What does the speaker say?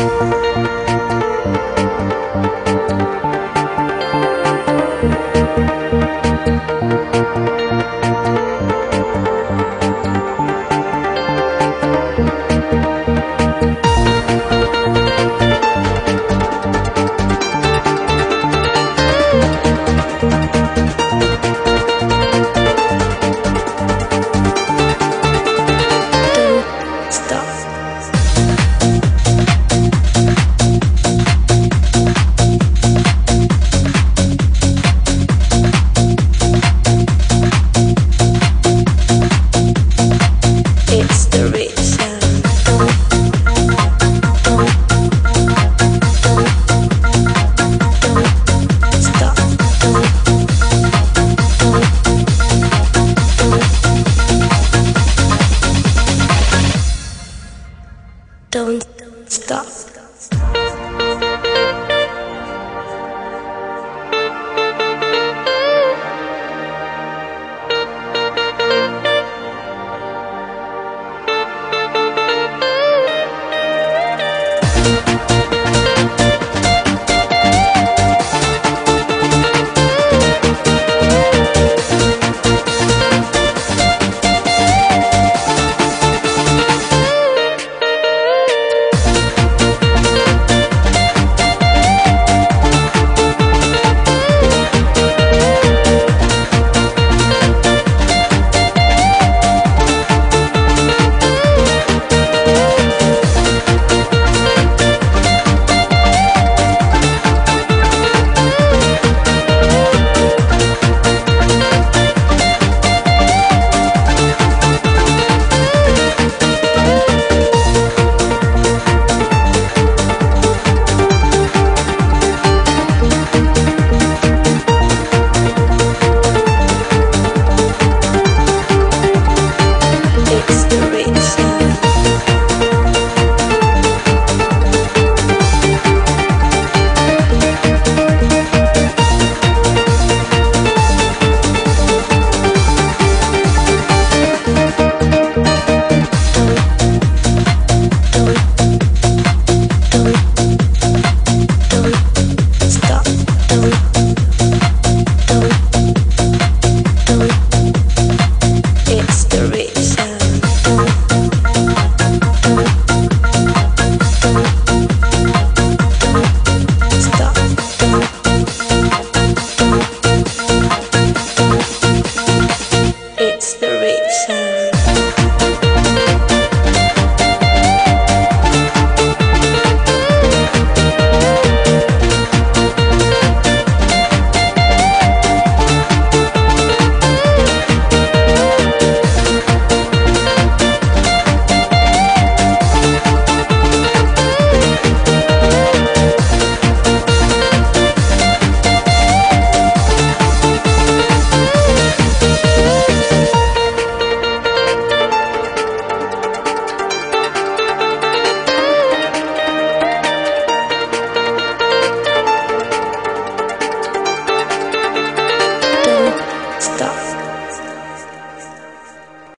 Thank you. Don't stop.